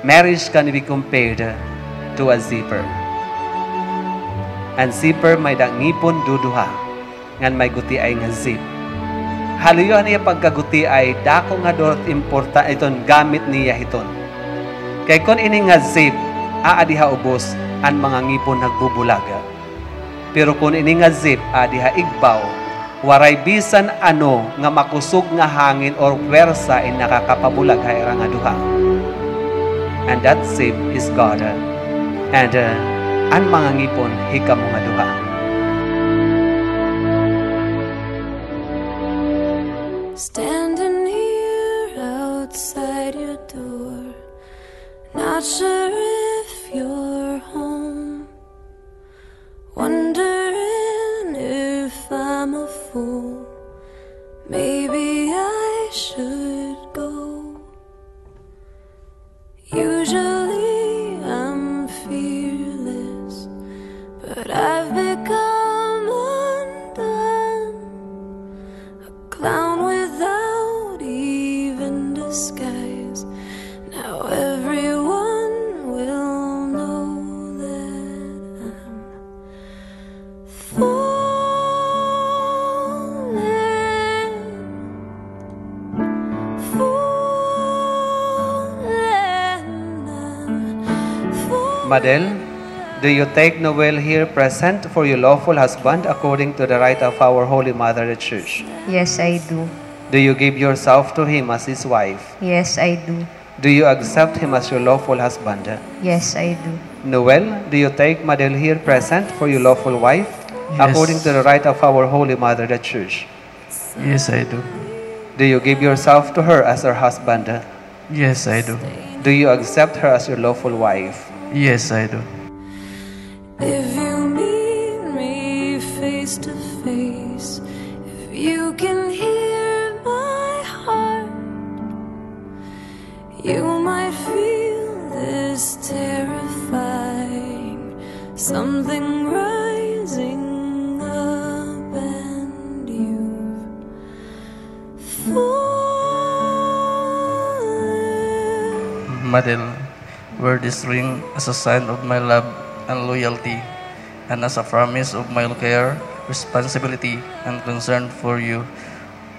marriage can be compared to a zipper. And zipper may dangipon duduha, ngan may guti ay nga zip. Haluyon niya pagkaguti ay dako nga dorot importa iton gamit niya hiton. Kay kon ini nga zip, aadiha ubos ang mga ngipon nagbubulaga. Pero kung ini nga zip, adiha igbaw, waray bisan ano nga makusog nga hangin or pwersa ay nakakapabulag ha nga duha. And that zip is God. And uh, ang mga ngipon, hikamo nga duha. Standing here outside your door, not sure if you're home. Wondering if I'm a fool. Madel, do you take Noel here present for your lawful husband according to the rite of our Holy Mother the Church? Yes, I do. Do you give yourself to him as his wife? Yes, I do. Do you accept him as your lawful husband? Yes, I do. Noel, do you take Madel here present for your lawful wife Yes. according to the rite of our Holy Mother the Church? Yes, I do. Do you give yourself to her as her husband? Yes, I do. Do you accept her as your lawful wife? Yes, I do. If you meet me face to face, if you can hear my heart, you might feel this terrifying something rising up and you've fallen. Madel, wear this ring as a sign of my love and loyalty, and as a promise of my care, responsibility, and concern for you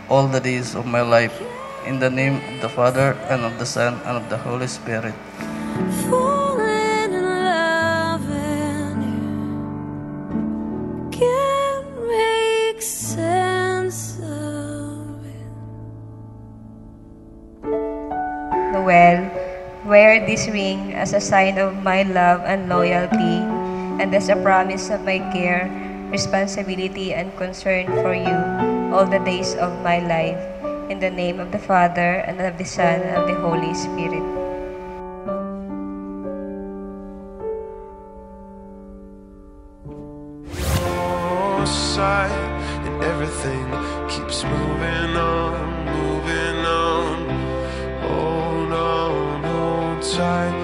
all the days of my life. In the name of the Father, and of the Son, and of the Holy Spirit. Wear this ring as a sign of my love and loyalty, and as a promise of my care, responsibility, and concern for you all the days of my life. In the name of the Father, and of the Son, and of the Holy Spirit. and everything keeps moving on, moving on. Hold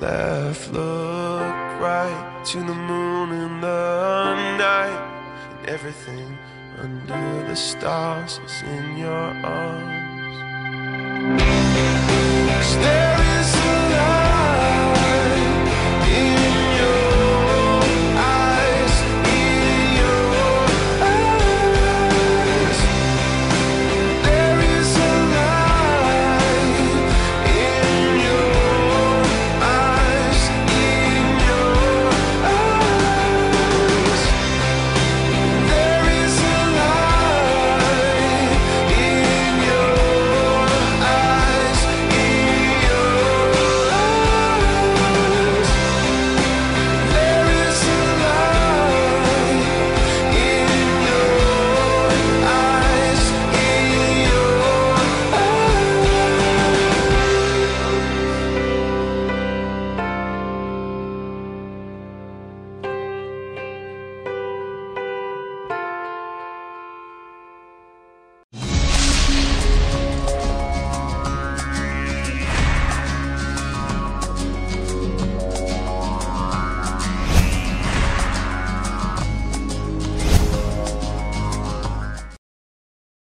left, look right to the moon in the night. And everything under the stars is in your arms.